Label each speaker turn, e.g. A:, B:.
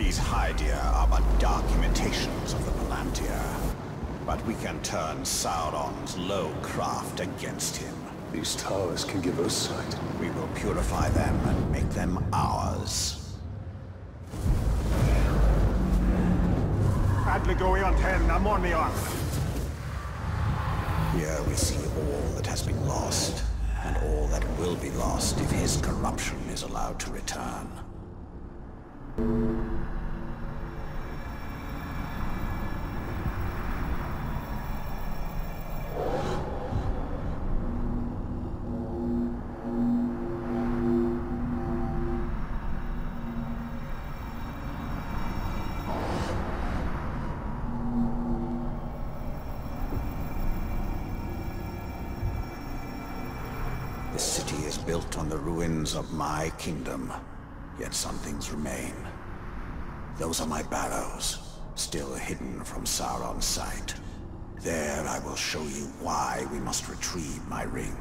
A: These Hydia are but dark imitations of the Palantir. But we can turn Sauron's low craft against him.
B: These towers can give us sight.
A: We will purify them and make them ours.
C: Adligo on ten, Amonion.
A: Here we see all that has been lost, and all that will be lost if his corruption is allowed to return. The city is built on the ruins of my kingdom, yet some things remain. Those are my barrows, still hidden from Sauron's sight. There I will show you why we must retrieve my ring.